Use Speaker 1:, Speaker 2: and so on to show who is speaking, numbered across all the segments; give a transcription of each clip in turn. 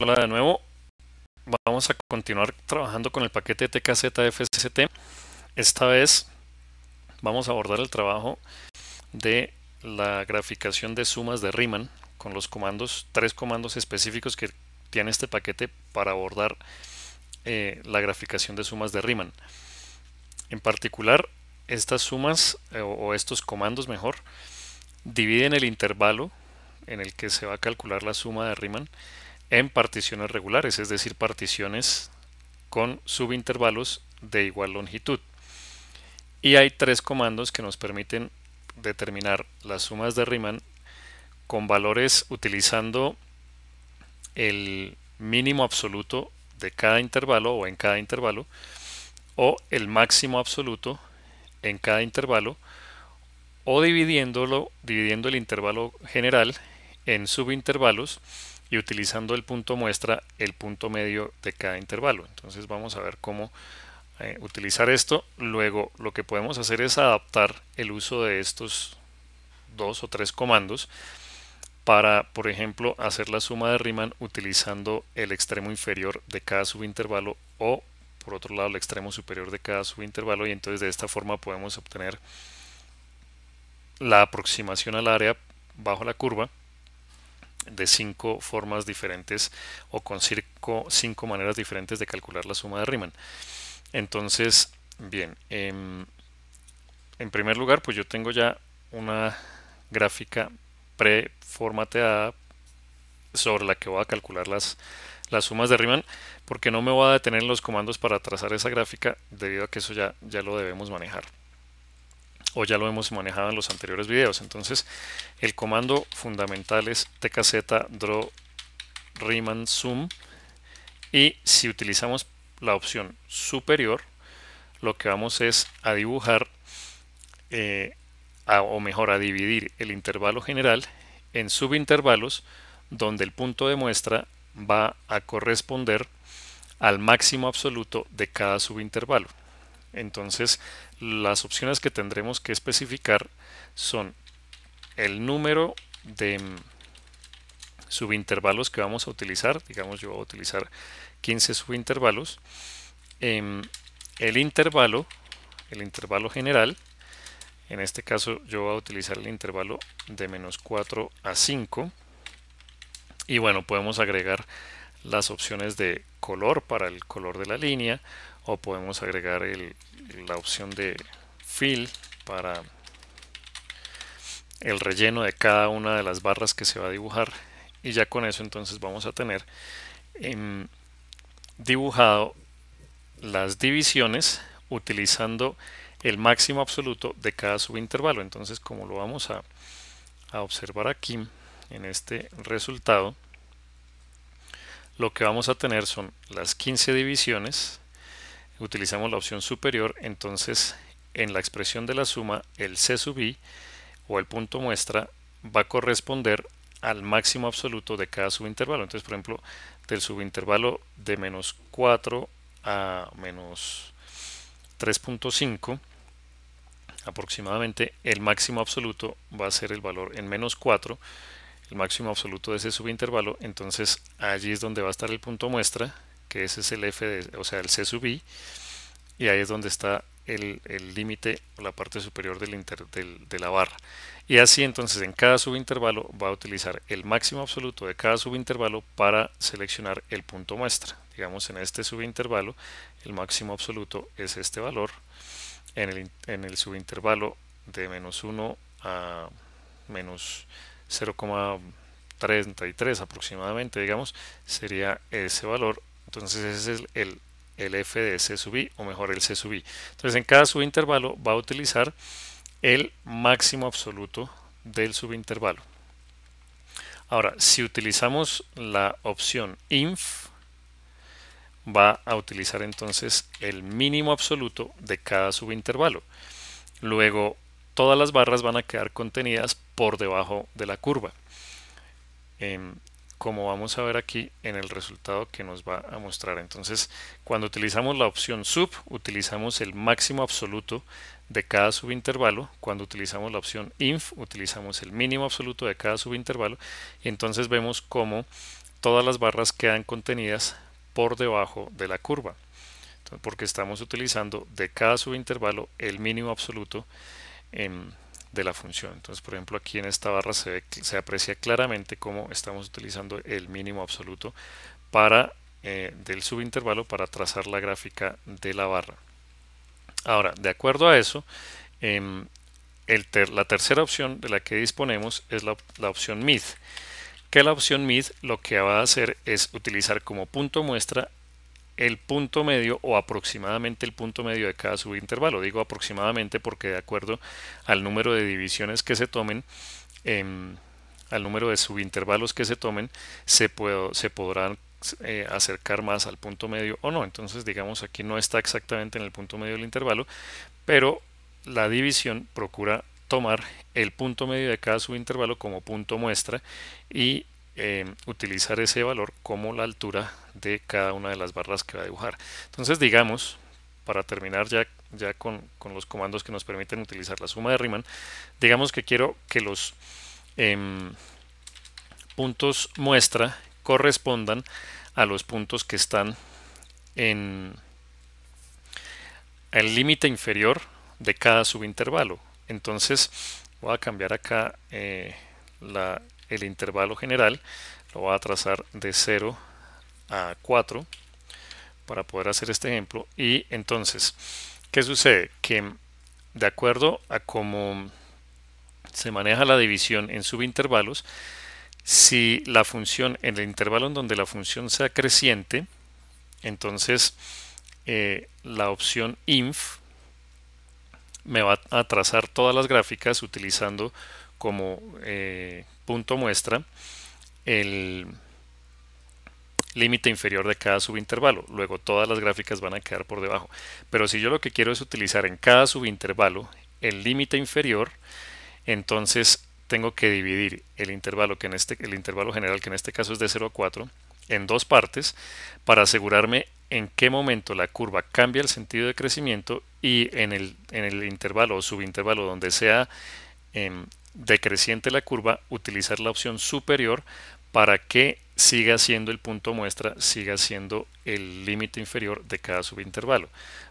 Speaker 1: Hola de nuevo. Vamos a continuar trabajando con el paquete TKZFST. Esta vez vamos a abordar el trabajo de la graficación de sumas de Riemann con los comandos, tres comandos específicos que tiene este paquete para abordar eh, la graficación de sumas de Riemann. En particular, estas sumas eh, o estos comandos mejor dividen el intervalo en el que se va a calcular la suma de Riemann en particiones regulares, es decir, particiones con subintervalos de igual longitud. Y hay tres comandos que nos permiten determinar las sumas de Riemann con valores utilizando el mínimo absoluto de cada intervalo o en cada intervalo o el máximo absoluto en cada intervalo o dividiéndolo, dividiendo el intervalo general en subintervalos y utilizando el punto muestra el punto medio de cada intervalo. Entonces vamos a ver cómo eh, utilizar esto. Luego lo que podemos hacer es adaptar el uso de estos dos o tres comandos para, por ejemplo, hacer la suma de Riemann utilizando el extremo inferior de cada subintervalo o, por otro lado, el extremo superior de cada subintervalo y entonces de esta forma podemos obtener la aproximación al área bajo la curva de cinco formas diferentes o con cinco, maneras diferentes de calcular la suma de Riemann. Entonces, bien, em, en primer lugar, pues yo tengo ya una gráfica preformateada sobre la que voy a calcular las, las sumas de Riemann, porque no me voy a detener en los comandos para trazar esa gráfica, debido a que eso ya, ya lo debemos manejar o ya lo hemos manejado en los anteriores videos. Entonces, el comando fundamental es tkz draw Riemann sum y si utilizamos la opción superior, lo que vamos es a dibujar eh, o mejor a dividir el intervalo general en subintervalos donde el punto de muestra va a corresponder al máximo absoluto de cada subintervalo. Entonces, las opciones que tendremos que especificar son el número de mm, subintervalos que vamos a utilizar, digamos yo voy a utilizar 15 subintervalos, em, el intervalo, el intervalo general, en este caso yo voy a utilizar el intervalo de menos 4 a 5 y bueno podemos agregar las opciones de color para el color de la línea o podemos agregar la opción de fill para el relleno de cada una de las barras que se va a dibujar. Y ya con eso entonces vamos a tener dibujado las divisiones utilizando el máximo absoluto de cada subintervalo. Entonces como lo vamos a, a observar aquí en este resultado lo que vamos a tener son las 15 divisiones utilizamos la opción superior, entonces en la expresión de la suma el C sub i o el punto muestra va a corresponder al máximo absoluto de cada subintervalo. Entonces, por ejemplo, del subintervalo de menos 4 a menos 3.5 aproximadamente, el máximo absoluto va a ser el valor en menos 4, el máximo absoluto de ese subintervalo. Entonces, allí es donde va a estar el punto muestra que ese es el f, o sea, el c sub i, y ahí es donde está el límite o la parte superior de la barra. Y así entonces en cada subintervalo va a utilizar el máximo absoluto de cada subintervalo para seleccionar el punto muestra. Digamos en este subintervalo el máximo absoluto es este valor. En el, en el subintervalo de menos 1 a menos 0,33 aproximadamente, digamos, sería ese valor entonces ese es el, el, f de C sub i, o mejor el C sub i. Entonces en cada subintervalo va a utilizar el máximo absoluto del subintervalo. Ahora, si utilizamos la opción inf, va a utilizar entonces el mínimo absoluto de cada subintervalo. Luego, todas las barras van a quedar contenidas por debajo de la curva. Em, como vamos a ver aquí en el resultado que nos va a mostrar. Entonces, cuando utilizamos la opción sub, utilizamos el máximo absoluto de cada subintervalo. Cuando utilizamos la opción inf, utilizamos el mínimo absoluto de cada subintervalo. Y entonces vemos cómo todas las barras quedan contenidas por debajo de la curva porque estamos utilizando de cada subintervalo el mínimo absoluto de la función. Entonces, por ejemplo, aquí en esta barra se, se aprecia claramente cómo estamos utilizando el mínimo absoluto para eh, del subintervalo para trazar la gráfica de la barra. Ahora, de acuerdo a eso, em, la tercera opción de la que disponemos es la, la opción mid que la opción mid lo que va a hacer es utilizar como punto muestra el punto medio o aproximadamente el punto medio de cada subintervalo. Digo aproximadamente porque de acuerdo al número de divisiones que se tomen, em, al número de subintervalos que se tomen, se, se podrán eh, acercar más al punto medio o no. Entonces, digamos, aquí no está exactamente en el punto medio del intervalo, pero la división procura tomar el punto medio de cada subintervalo como punto muestra y eh, utilizar ese valor como la altura de cada una de las barras que va a dibujar. Entonces digamos, para terminar ya, ya con, los comandos que nos permiten utilizar la suma de Riemann, digamos que quiero que los em, puntos muestra correspondan a los puntos que están en el límite inferior de cada subintervalo. Entonces voy a cambiar acá eh, la, el intervalo general lo voy a trazar de 0 a 4 para poder hacer este ejemplo y entonces ¿qué sucede? que de acuerdo a cómo se maneja la división en subintervalos si la función en el intervalo en donde la función sea creciente entonces eh, la opción inf me va a trazar todas las gráficas utilizando como eh, punto muestra el límite inferior de cada subintervalo. Luego todas las gráficas van a quedar por debajo. Pero si yo lo que quiero es utilizar en cada subintervalo el límite inferior, entonces tengo que dividir el intervalo, que en este, el intervalo general, que en este caso es de 0 a 4, en dos partes para asegurarme en qué momento la curva cambia el sentido de crecimiento y en el, en el intervalo o subintervalo donde sea em, decreciente la curva, utilizar la opción superior para que siga siendo el punto muestra, siga siendo el límite inferior de cada subintervalo.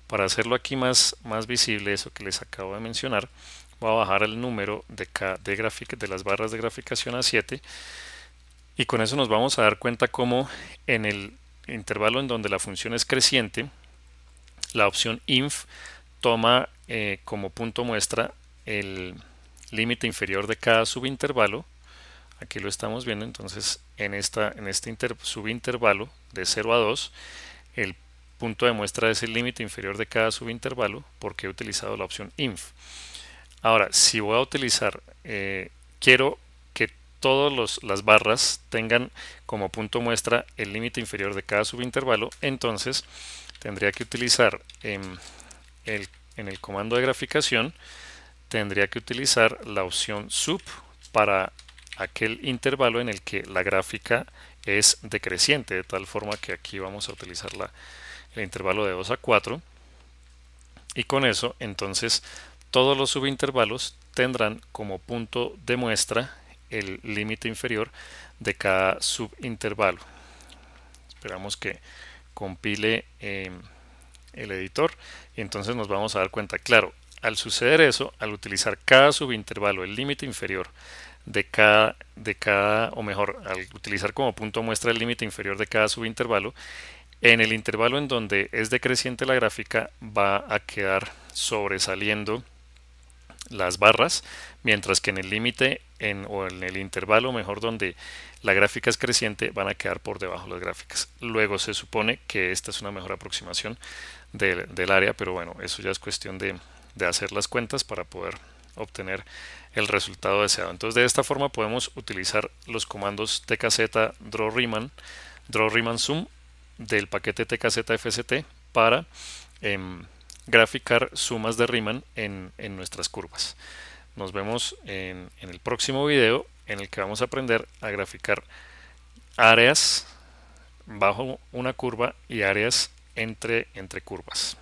Speaker 1: Para hacerlo aquí más, más visible, eso que les acabo de mencionar, voy a bajar el número de, de, de las barras de graficación a 7 y con eso nos vamos a dar cuenta cómo en el intervalo en donde la función es creciente, la opción inf toma eh, como punto muestra el, límite inferior de cada subintervalo. Aquí lo estamos viendo entonces en, esta, en este subintervalo de 0 a 2 el punto de muestra es el límite inferior de cada subintervalo porque he utilizado la opción inf. Ahora si voy a utilizar eh, quiero que todas las barras tengan como punto muestra el límite inferior de cada subintervalo entonces tendría que utilizar en el, en el comando de graficación tendría que utilizar la opción sub para aquel intervalo en el que la gráfica es decreciente, de tal forma que aquí vamos a utilizar la, el intervalo de 2 a 4 y con eso entonces todos los subintervalos tendrán como punto de muestra el límite inferior de cada subintervalo. Esperamos que compile eh, el editor y entonces nos vamos a dar cuenta, claro, al suceder eso, al utilizar cada subintervalo, el límite inferior de cada, de cada, o mejor, al utilizar como punto muestra el límite inferior de cada subintervalo, en el intervalo en donde es decreciente la gráfica va a quedar sobresaliendo las barras, mientras que en el límite o en el intervalo mejor donde la gráfica es creciente van a quedar por debajo las gráficas. Luego se supone que esta es una mejor aproximación del área, pero bueno, eso ya es cuestión de, de hacer las cuentas para poder obtener el resultado deseado. Entonces de esta forma podemos utilizar los comandos tkz draw Riemann, draw Riemann zoom del paquete tkz fct para em, graficar sumas de Riemann en, nuestras curvas. Nos vemos en, en el próximo video en el que vamos a aprender a graficar áreas bajo una curva y áreas entre, entre curvas.